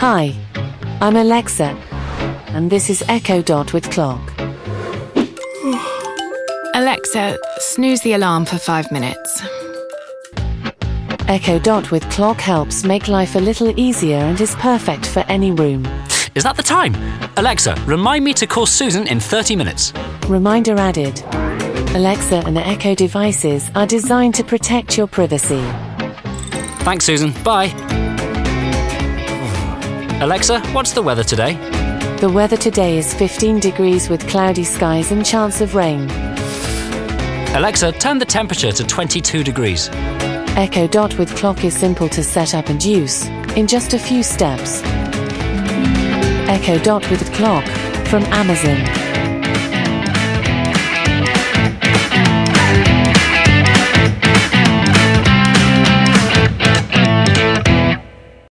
Hi, I'm Alexa, and this is Echo Dot with Clock. Alexa, snooze the alarm for five minutes. Echo Dot with Clock helps make life a little easier and is perfect for any room. Is that the time? Alexa, remind me to call Susan in 30 minutes. Reminder added. Alexa and the Echo devices are designed to protect your privacy. Thanks, Susan. Bye. Alexa, what's the weather today? The weather today is 15 degrees with cloudy skies and chance of rain. Alexa, turn the temperature to 22 degrees. Echo Dot with Clock is simple to set up and use in just a few steps. Echo Dot with Clock from Amazon.